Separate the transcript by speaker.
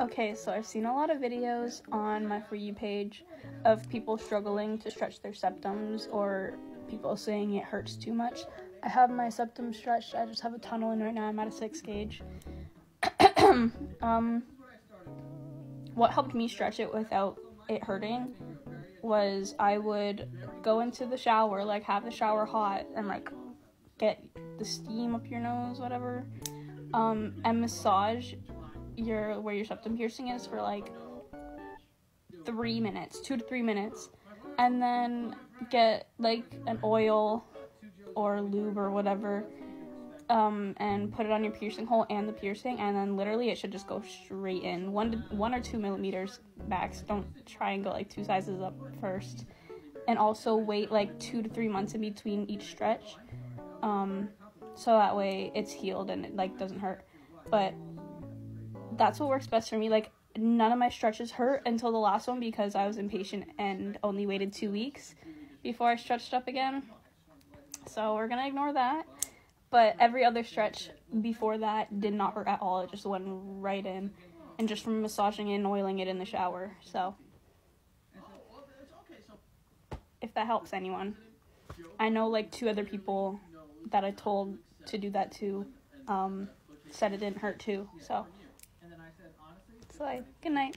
Speaker 1: Okay, so I've seen a lot of videos on my For You page of people struggling to stretch their septums or people saying it hurts too much. I have my septum stretched, I just have a tunnel in right now, I'm at a 6 gauge. um, what helped me stretch it without it hurting was I would go into the shower, like have the shower hot and like get the steam up your nose, whatever, um, and massage your where your septum piercing is for like three minutes, two to three minutes, and then get like an oil or lube or whatever, um, and put it on your piercing hole and the piercing, and then literally it should just go straight in, one to one or two millimeters max. Don't try and go like two sizes up first, and also wait like two to three months in between each stretch, um, so that way it's healed and it like doesn't hurt. But that's what works best for me. Like none of my stretches hurt until the last one because I was impatient and only waited two weeks before I stretched up again. So we're gonna ignore that. But every other stretch before that did not hurt at all. It just went right in, and just from massaging it and oiling it in the shower. So if that helps anyone, I know like two other people that I told to do that too. Um, said it didn't hurt too. So. So, good night.